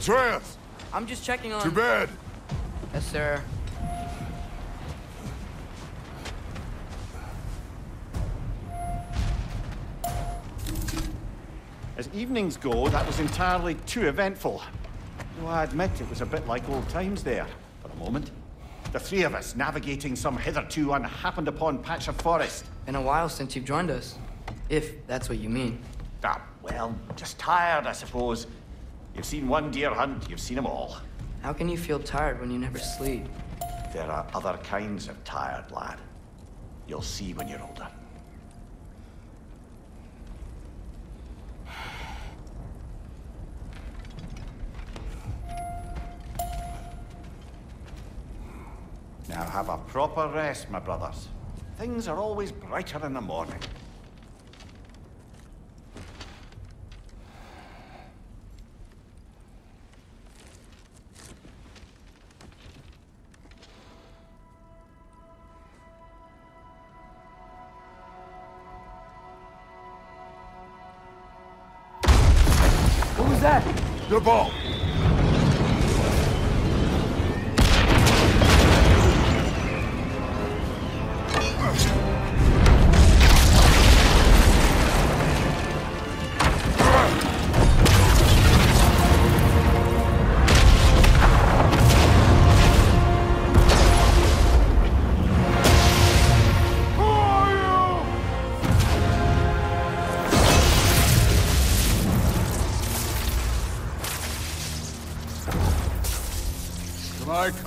Atreus! I'm just checking on... To bed! Yes, sir. As evenings go, that was entirely too eventful. Though I admit it was a bit like old times there, for a moment. The three of us navigating some hitherto unhappened upon patch of forest. Been a while since you've joined us. If that's what you mean. Ah, well, just tired, I suppose. You've seen one deer hunt, you've seen them all. How can you feel tired when you never sleep? There are other kinds of tired, lad. You'll see when you're older. Now have a proper rest, my brothers. Things are always brighter in the morning.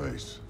Place.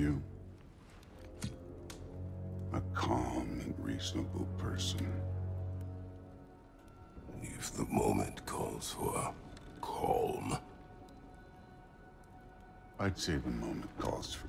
you? A calm and reasonable person. If the moment calls for calm. I'd say the moment calls for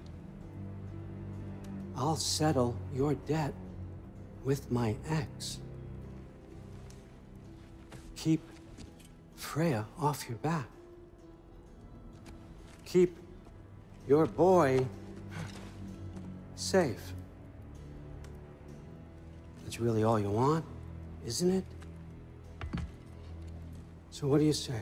I'll settle your debt with my ex. Keep Freya off your back. Keep your boy safe. That's really all you want, isn't it? So what do you say?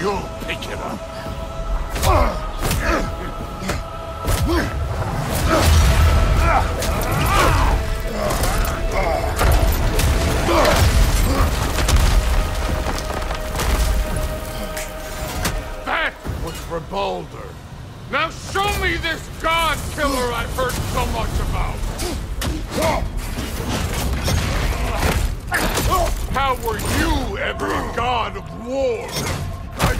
You'll pick it up. That was for Baldur. Now show me this god killer I've heard so much about. How were you ever a god of war?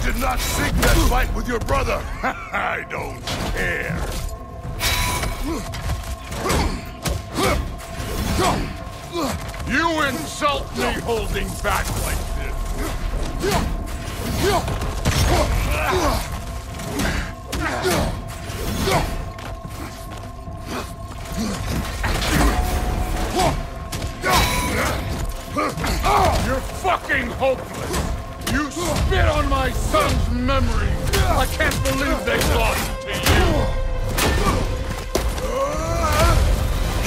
Did not seek that fight with your brother. I don't care. You insult me holding back like this. You're fucking hopeless. Spit on my son's memory. I can't believe they lost to you.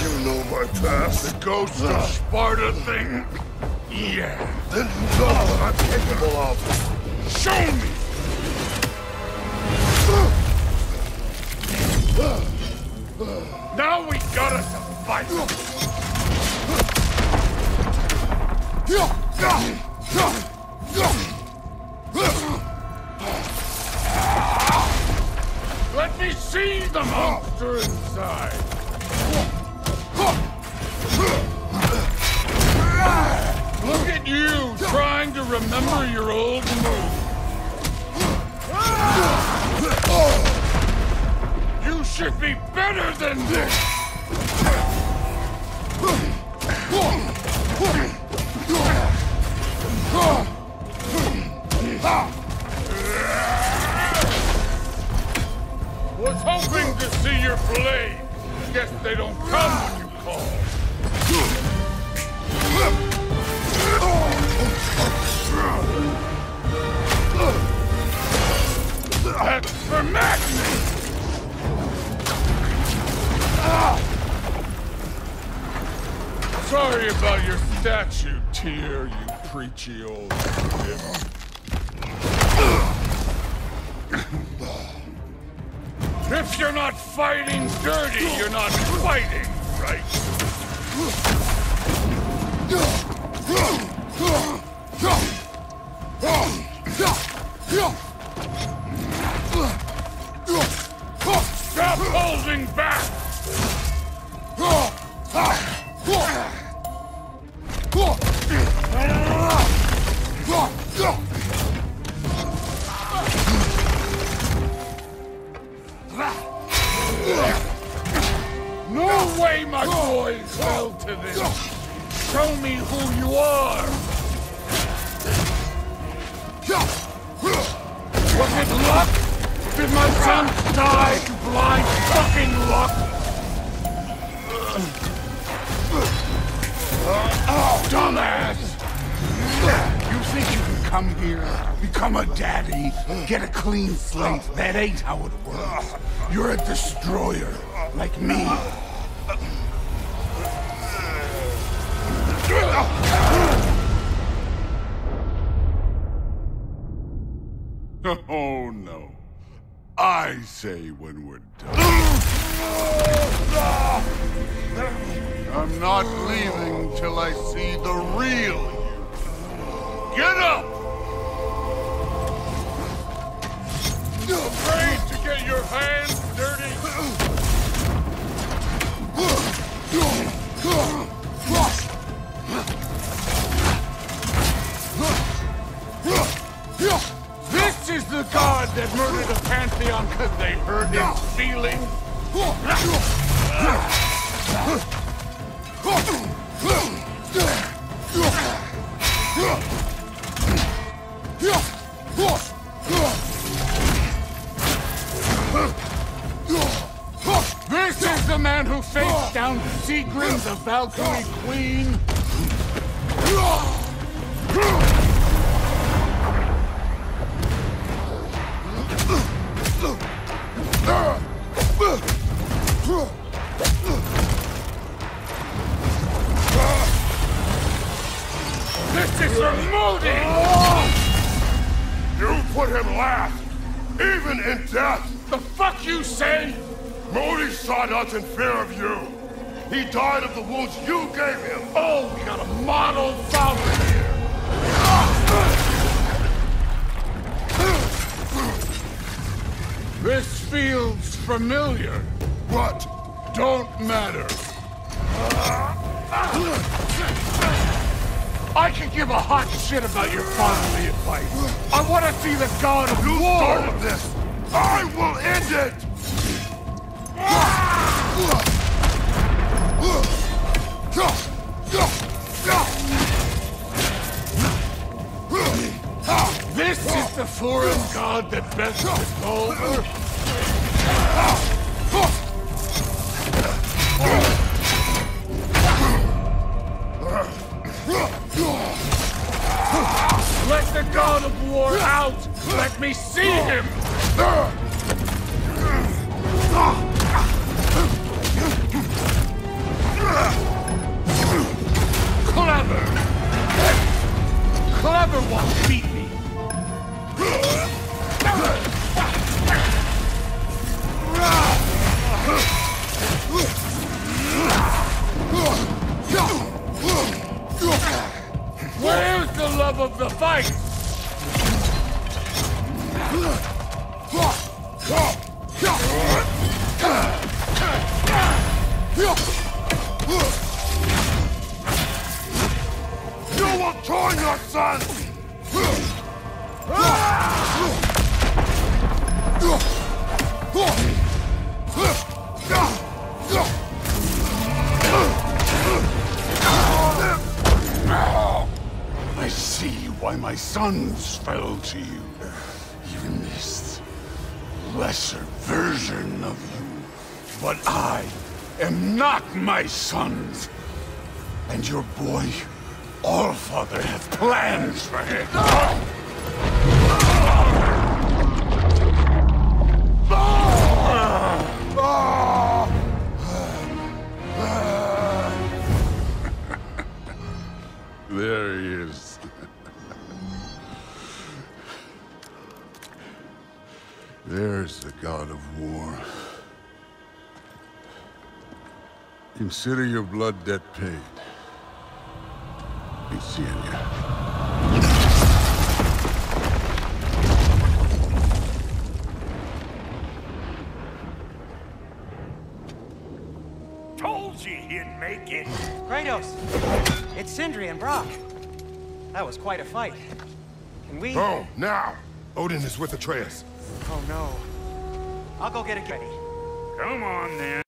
You know my past. The ghost of Sparta thing? Yeah. Then you know what I'm capable of. Show me! Now we got us a fight! Monster inside! Look at you, trying to remember your old move. You should be better than this! Was hoping to see your blade. Guess they don't come when you call. That's for Magni! Sorry about your statue, Tyr, you preachy old gimp. If you're not fighting dirty, you're not fighting, right? Stop holding My boys fell to this! Show me who you are! Was it luck? Did my son die to blind fucking luck? Oh, dumbass! You think you can come here, become a daddy, get a clean slate? That ain't how it works. You're a destroyer, like me. Oh no. I say when we're done. I'm not leaving till I see the real you. Get up! Afraid to get your hands dirty? This is the god that murdered a pantheon because they hurt his feelings? This is the man who faced down Sigrun, the Valkyrie Queen? Sought us in fear of you. He died of the wounds you gave him. Oh, we got a model Valkyrie here! This feels familiar. What? Don't matter. I can give a hot shit about your fatherly advice. I want to see the god of You war. started this. I will end it. This is the foreign god that best over. Let the god of war out! Let me see him! Where's the love of the fight? You will join your son! I why my sons fell to you. Even this lesser version of you. But I am not my sons. And your boy, Allfather, have plans for him. There's the god of war. Consider your blood debt paid. Be seeing you. Told you he'd make it! Kratos! It's Sindri and Brock. That was quite a fight. Can we... Oh, now! Odin is with Atreus. Oh no. I'll go get it ready. Come on, then.